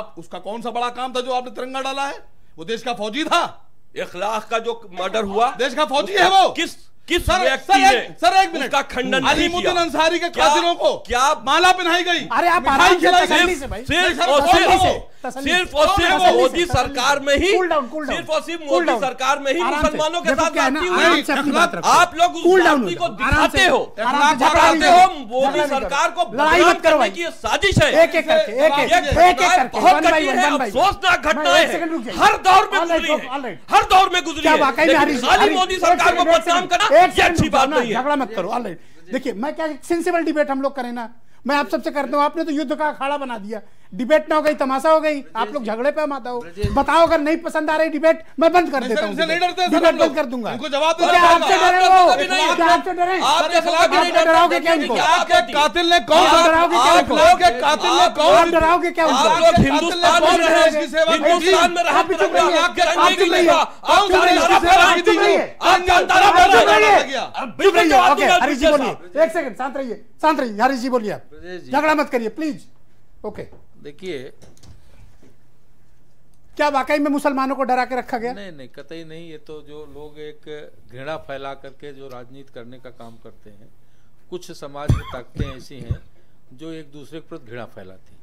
आप उसका कौन सा बड़ा काम था जो आपने तिरंगा डाला है? वो देश का फौजी था। इखलाक का जो मर्डर हुआ देश का फौजी है वो। किस किस सर व्यक्ति सर एक, सर एक मिनट। का खंडन नहीं अलीमुद्दीन अंसारी के कातिलों को क्या माला पहनाई गई। अरे आप मिठाई आराम से खिलाई गई। सिर्फ़ और सिर्फ़ मोदी सरकार में ही. सिर्फ़ और सिर्फ़ मोदी सरकार में ही मुसलमानों के साथ। आप लोग को दिखाते हो। दिखाते हो मोदी सरकार को बदनाम करने की ये साजिश है। एक एक करके बहुत वन है। अफसोसनाक घटनाएँ हैं। हर दौर में गुजरी है। हर दौर में गुजरी है। खाली मोदी सरकार को बदनाम करना ये अच्छी बात नहीं है। झगड़ा मत करो ऑलराइट देखिए मैं क्या सेंसिबल डिबेट हम लोग करें ना। मैं आप सबसे करता हूँ आपने तो युद्ध का अखाड़ा बना दिया डिबेट ना हो गई तमाशा हो गई। आप लोग झगड़े पे मत आओ। बताओ अगर नहीं पसंद आ रही डिबेट मैं बंद कर देता हूँ डिबेट। बंद कर दूँगा। तो। आपसे डरे हो आपसे डरे डराओगे क्या इनको? कातिल ने कौन? डराओगे कातिल ने कौन डराओगे क्या हिंदुस्तान में। एक सेकंड शांत रहिए। शांत रहिए। हरीश जी बोलिए आप। झगड़ा मत करिए प्लीज़। ओके। देखिए। क्या वाकई में मुसलमानों को डरा के रखा गया? नहीं नहीं कतई नहीं ये तो जो लोग एक घृणा फैला करके जो राजनीति करने का काम करते हैं कुछ समाज में ताकतें ऐसी हैं जो एक दूसरे के प्रति घृणा फैलाती हैं।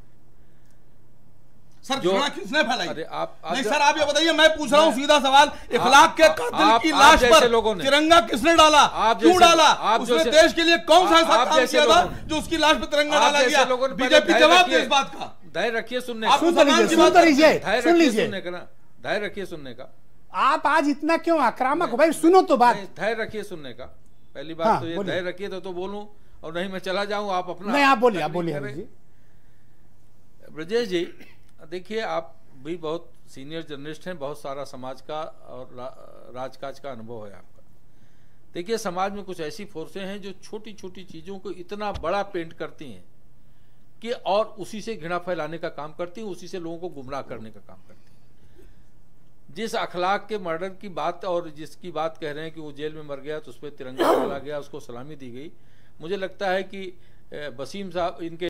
सर जो- किसने फैलाई? अरे आप- नहीं सर आप ये बताइए मैं पूछ रहा हूँ सीधा सवाल। इखलाक के कातिल की लाश पर लोगों ने- तिरंगा किसने डाला? क्यों डाला? उसने देश के लिए कौन सा ऐसा काम किया था जो उसकी लाश पर तिरंगा डाला गया? बीजेपी जवाब दे इस बात का। धैर्य रखिए सुनने का। सुन लीजिए सुन बात करते लीजिए। धैर्य रखिए सुनने का। आप आज इतना क्यों आक्रामक हो? भाई सुनो तो बात। धैर्य रखिए सुनने का। पहली बात हाँ, तो ये धैर्य रखिए तो तो बोलूँ और नहीं मैं चला जाऊँ आप अपना नहीं आप बोलिए आप बोलिए। जी। ब्रजेश जी देखिए आप भी बहुत सीनियर जर्नलिस्ट हैं बहुत सारा समाज का और रा, राजकाज का अनुभव है आपका। देखिए समाज में कुछ ऐसी फोर्सें हैं जो छोटी छोटी चीज़ों को इतना बड़ा पेंट करती हैं कि और उसी से घृणा फैलाने का काम करती हैं उसी से लोगों को गुमराह करने का काम करती हैं। जिस अखलाक के मर्डर की बात और जिसकी बात कह रहे हैं कि वो जेल में मर गया तो उस पर तिरंगा डाला गया उसको सलामी दी गई मुझे लगता है कि वसीम साहब इनके